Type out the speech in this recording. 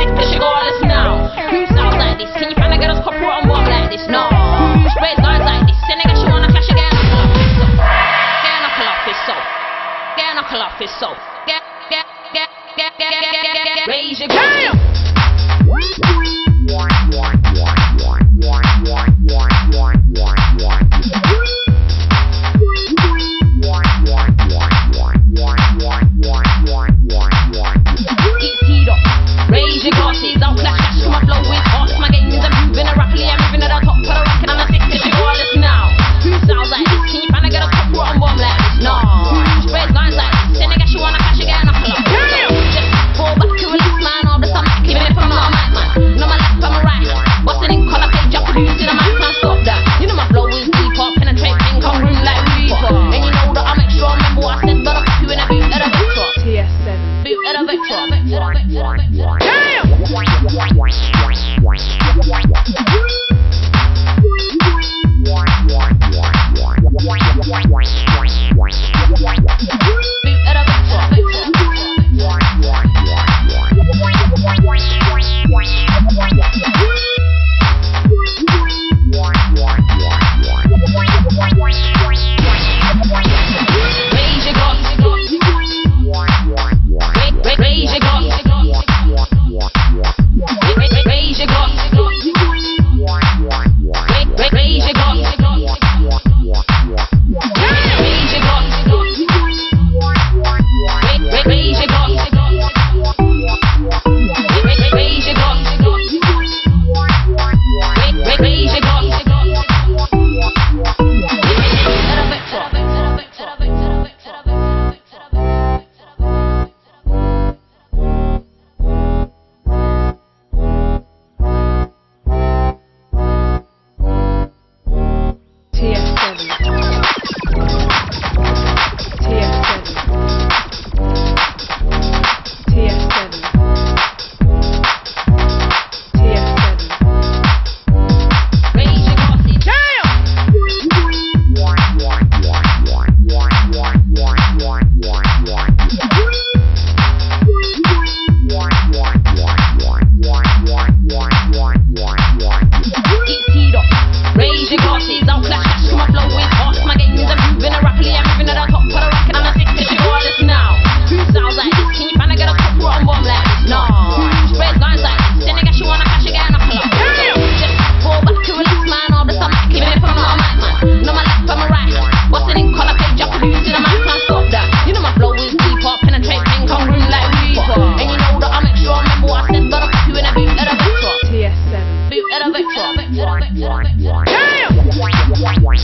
sick, this now. Who sounds like this? Can you find a girl's couple on walk like this? No. Who's raised guys like this? Send a girl she wanna clash. Get a knuckle off his. Get a knuckle off his soul. Get, get, get, get, get, get, get, get, get. Raise your Damn! What?